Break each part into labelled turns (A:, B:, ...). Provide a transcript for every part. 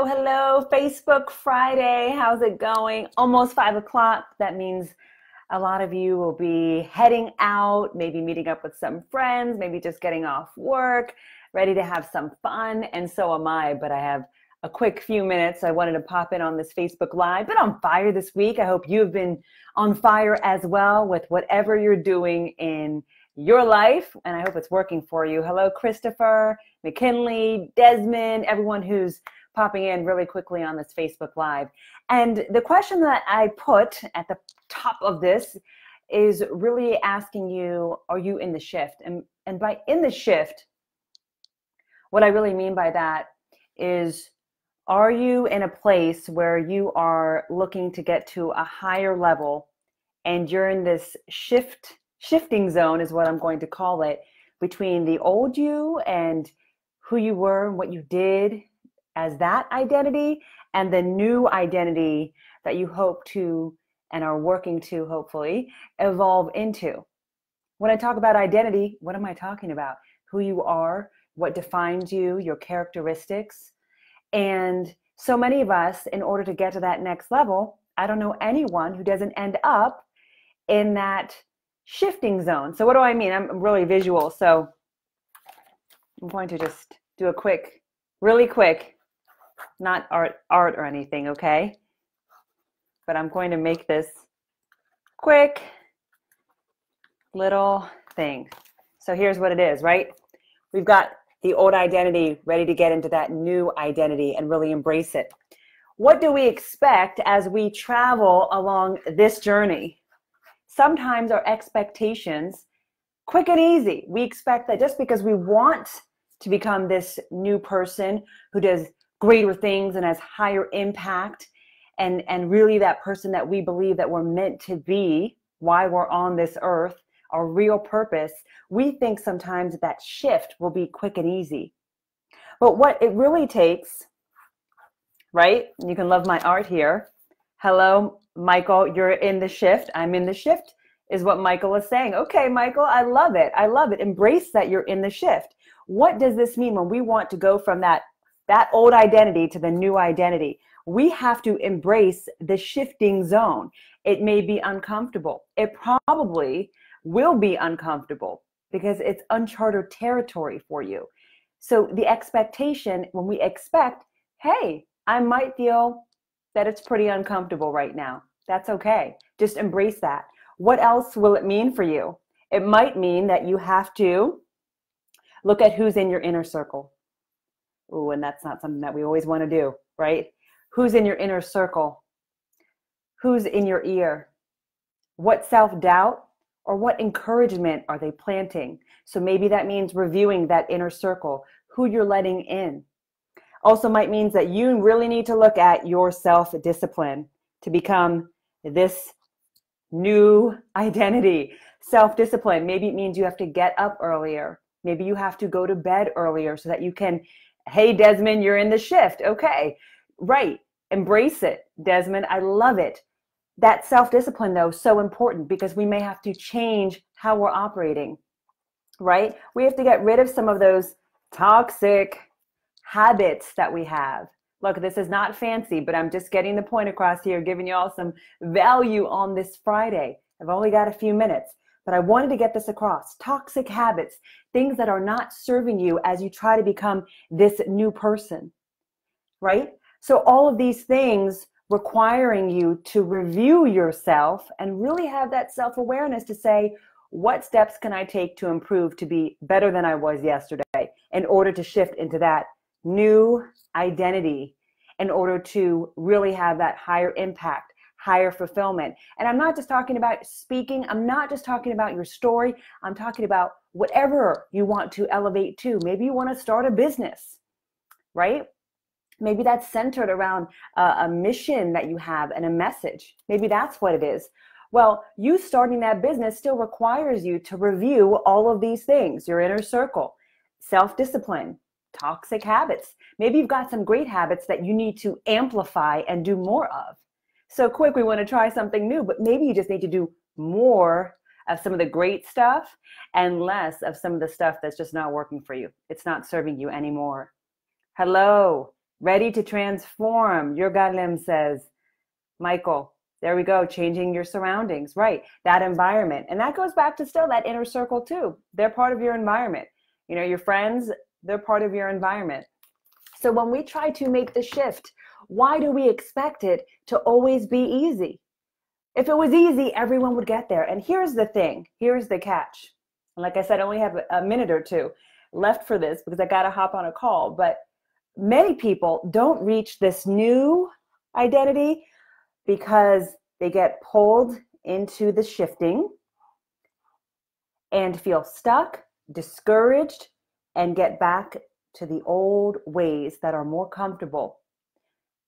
A: Oh, hello, Facebook Friday. How's it going? Almost five o'clock. That means a lot of you will be heading out, maybe meeting up with some friends, maybe just getting off work, ready to have some fun. And so am I, but I have a quick few minutes. I wanted to pop in on this Facebook Live. Been on fire this week. I hope you've been on fire as well with whatever you're doing in your life, and I hope it's working for you. Hello, Christopher, McKinley, Desmond, everyone who's popping in really quickly on this Facebook Live. And the question that I put at the top of this is really asking you, are you in the shift? And, and by in the shift, what I really mean by that is, are you in a place where you are looking to get to a higher level and you're in this shift, shifting zone is what I'm going to call it, between the old you and who you were and what you did as that identity and the new identity that you hope to and are working to hopefully evolve into. When I talk about identity, what am I talking about? Who you are, what defines you, your characteristics. And so many of us, in order to get to that next level, I don't know anyone who doesn't end up in that shifting zone. So, what do I mean? I'm really visual. So, I'm going to just do a quick, really quick not art art or anything, okay? But I'm going to make this quick little thing. So here's what it is, right? We've got the old identity ready to get into that new identity and really embrace it. What do we expect as we travel along this journey? Sometimes our expectations, quick and easy, we expect that just because we want to become this new person who does greater things and has higher impact. And and really that person that we believe that we're meant to be why we're on this earth our real purpose we think sometimes that shift will be quick and easy. But what it really takes right? You can love my art here. Hello michael you're in the shift. I'm in the shift is what michael is saying. Okay michael i love it. I love it. Embrace that you're in the shift. What does this mean when we want to go from that that old identity to the new identity. We have to embrace the shifting zone. It may be uncomfortable. It probably will be uncomfortable because it's uncharted territory for you. So the expectation, when we expect, hey, I might feel that it's pretty uncomfortable right now. That's okay. Just embrace that. What else will it mean for you? It might mean that you have to look at who's in your inner circle. Ooh, and that's not something that we always want to do, right? Who's in your inner circle? Who's in your ear? What self doubt or what encouragement are they planting? So maybe that means reviewing that inner circle, who you're letting in. Also, might means that you really need to look at your self discipline to become this new identity. Self discipline. Maybe it means you have to get up earlier. Maybe you have to go to bed earlier so that you can Hey, Desmond, you're in the shift. Okay, right. Embrace it, Desmond. I love it. That self discipline, though, so important because we may have to change how we're operating, right? We have to get rid of some of those toxic habits that we have. Look, this is not fancy, but I'm just getting the point across here, giving you all some value on this Friday. I've only got a few minutes but I wanted to get this across. Toxic habits, things that are not serving you as you try to become this new person, right? So, all of these things requiring you to review yourself and really have that self awareness to say, what steps can I take to improve to be better than I was yesterday in order to shift into that new identity, in order to really have that higher impact, higher fulfillment. And I'm not just talking about speaking, I'm not just talking about your story, I'm talking about whatever you want to elevate to. Maybe you want to start a business, right? Maybe that's centered around a, mission that you have and a message. Maybe that's what it is. Well, you starting that business still requires you to review all of these things your inner circle, self discipline, toxic habits. Maybe you've got some great habits that you need to amplify and do more of so quick we want to try something new but maybe you just need to do more of some of the great stuff and less of some of the stuff that's just not working for you it's not serving you anymore hello ready to transform. Your Galem says, Michael, there we go, changing your surroundings, right? That environment. And that goes back to still that inner circle too. They're part of your environment. You know, your friends, they're part of your environment. So when we try to make the shift, why do we expect it to always be easy? If it was easy, everyone would get there. And here's the thing here's the catch. like I said, I only have a minute or two left for this because I got to hop on a call. But many people don't reach this new identity because they get pulled into the shifting and feel stuck, discouraged, and get back to the old ways that are more comfortable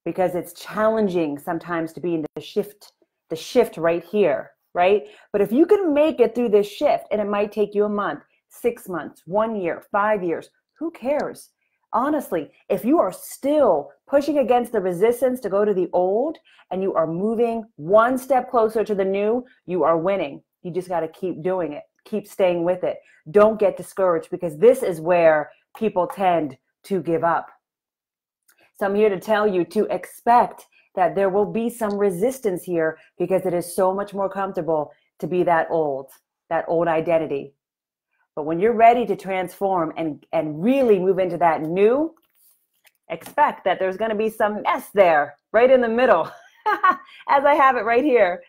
A: because it's challenging sometimes to be in the shift the shift right here right but if you can make it through this shift and it might take you a month six months one year five years who cares honestly, if you are still pushing against the resistance to go to the old and you are moving one step closer to the new, you are winning. You just got to keep doing it, keep staying with it. Don't get discouraged because this is where people tend to give up. So I'm here to tell you to expect that there will be some resistance here because it is so much more comfortable to be that old, that old identity. But when you're ready to transform and, and really move into that new, expect that there's going to be some mess there right in the middle, as I have it right here.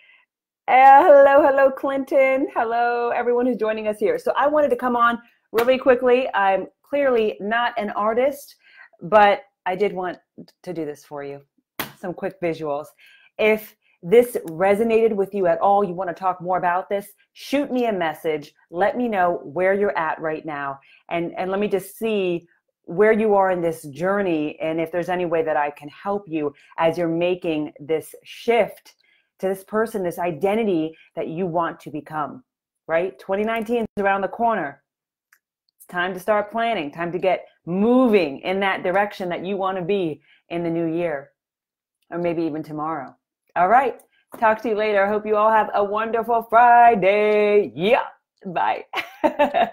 A: Uh, hello, hello, Clinton. Hello, everyone who's joining us here. So I wanted to come on really quickly. I'm clearly not an artist, but I did want to do this for you. Some quick visuals. If this resonated with you at all, you want to talk more about this, shoot me a message. Let me know where you're at right now. And, and let me just see where you are in this journey and if there's any way that I can help you as you're making this shift to this person, this identity that you want to become, right? 2019 is around the corner. Time to start planning, time to get moving in that direction that you want to be in the new year, or maybe even tomorrow. All right. Talk to you later. I hope you all have a wonderful Friday. Yeah. Bye.